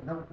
Nope